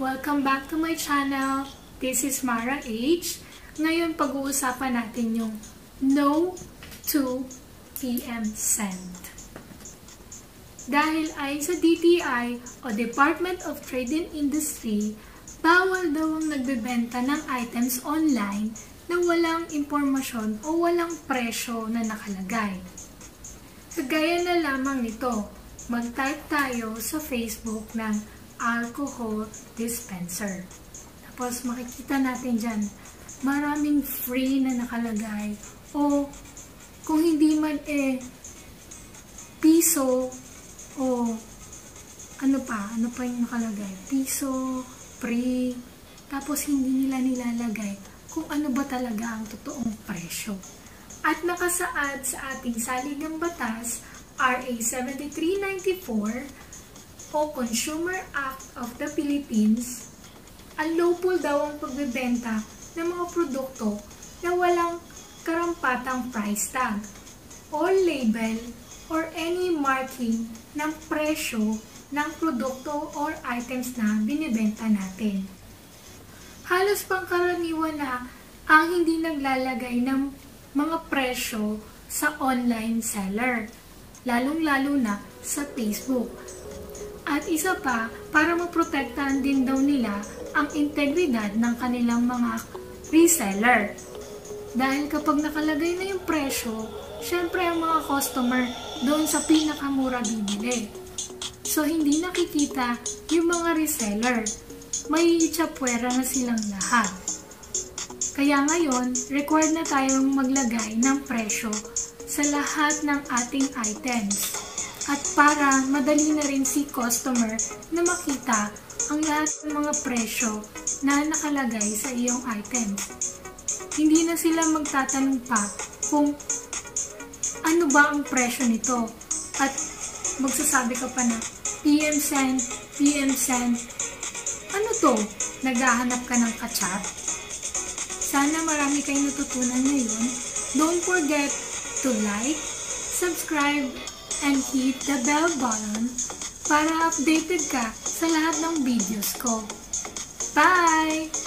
Welcome back to my channel. This is Mara H. Ngayon, pag-uusapan natin yung No to PM Send. Dahil ay sa DTI o Department of Trade and Industry, bawal daw ang nagbebenta ng items online na walang impormasyon o walang presyo na nakalagay. Sa Kagaya na lamang nito, mag-type tayo sa Facebook ng alcohol dispenser. Tapos makikita natin dyan, maraming free na nakalagay o kung hindi man eh piso o ano pa, ano pa yung nakalagay? Piso, free, tapos hindi nila nilalagay kung ano ba talaga ang totoong presyo at nakasaad sa ating saligang batas RA 7394 o Consumer Act of the Philippines, unlawful daw ang pagbebenta ng mga produkto na walang karampatang price tag or label or any marking ng presyo ng produkto or items na binibenta natin. Halos pangkaraniwan na ang hindi naglalagay ng mga presyo sa online seller, lalong-lalo na sa Facebook. At isa pa, para maprotektahan din daw nila ang integridad ng kanilang mga reseller. Dahil kapag nakalagay na yung presyo, syempre ang mga customer doon sa pinakamura bibili. So, hindi nakikita yung mga reseller. May itsapwera na silang lahat. Kaya ngayon, required na tayong maglagay ng presyo sa lahat ng ating items. At para madali na rin si customer na makita ang lahat ng mga presyo na nakalagay sa iyong items. Hindi na sila magtatanong pa kung ano ba ang presyo nito at magsasabi ka pa na PM send, PM send. Ano to? Naghahanap ka ng kachat? Sana marami kayong natutunan ngayon. Don't forget to like, subscribe, and hit the bell button para updated ka sa lahat ng videos ko. Bye!